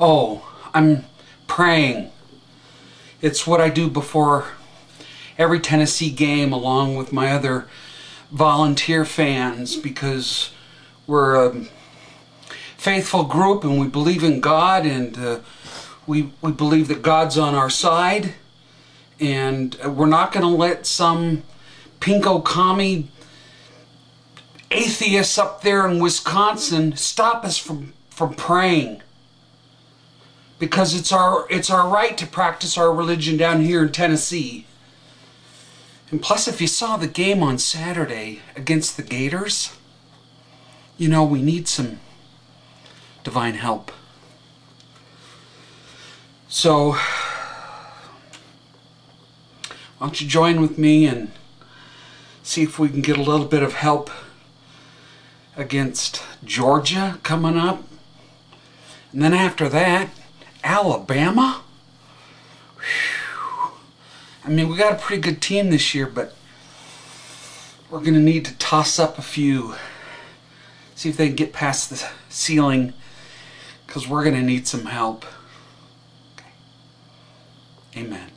Oh, I'm praying. It's what I do before every Tennessee game along with my other volunteer fans because we're a faithful group and we believe in God and uh, we, we believe that God's on our side and we're not going to let some pinko commie atheists up there in Wisconsin stop us from, from praying because it's our it's our right to practice our religion down here in Tennessee. And plus if you saw the game on Saturday against the Gators, you know we need some divine help. So why don't you join with me and see if we can get a little bit of help against Georgia coming up. And then after that, Alabama? Whew. I mean, we got a pretty good team this year, but we're going to need to toss up a few. See if they can get past the ceiling, because we're going to need some help. Okay. Amen.